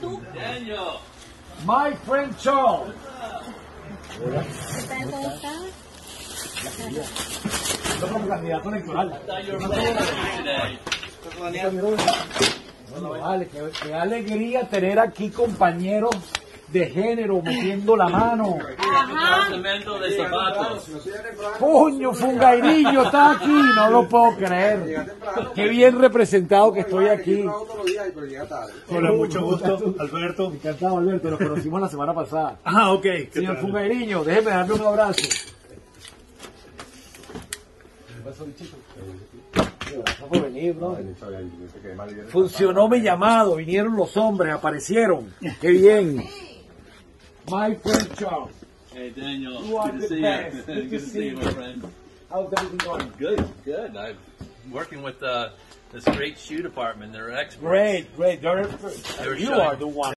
Tú. Daniel. My friend Charles. ¿Está en cómo está? Yo como candidato electoral. Bueno, vale, qué, qué alegría tener aquí compañeros de género metiendo la mano. Departamento de zapatos. Puño, Fungairillo está aquí, no lo puedo creer. Qué bien representado que estoy aquí. Hola, mucho gusto, Alberto. Encantado, Alberto, nos conocimos la semana pasada. Ah, ok. ¿Qué Señor? Fungairillo, déjeme darle un abrazo. Por venir, bro. Funcionó mi llamado, vinieron los hombres, aparecieron. Qué bien. My friend Charles, Hey, Daniel. You Good to see best. you. Good to Good to see see you, my friend. how's everything going? Good, good. I'm working with uh, this great shoe department. They're experts. Great, great. They're You showing- are the one.